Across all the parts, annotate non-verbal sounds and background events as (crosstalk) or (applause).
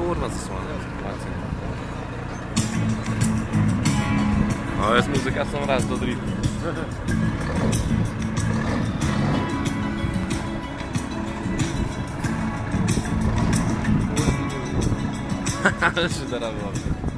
kurwa zasłania. Racja. O, jest muzyka, są raz do driftu. (laughs) Ale się teraz robi.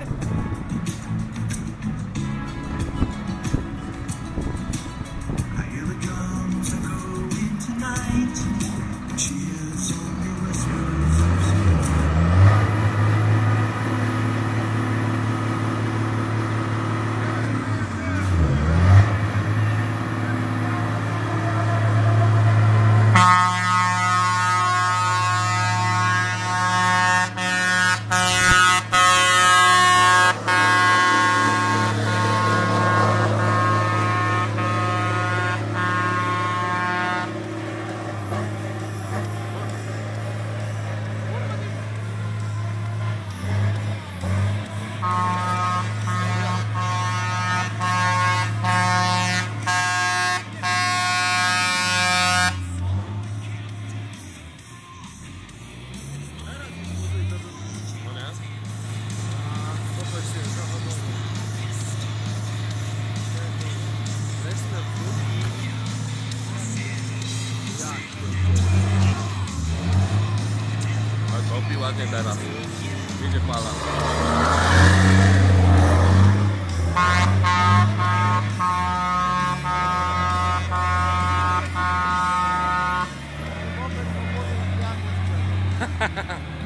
ładnie teraz. Idzie fala. Ha ha ha.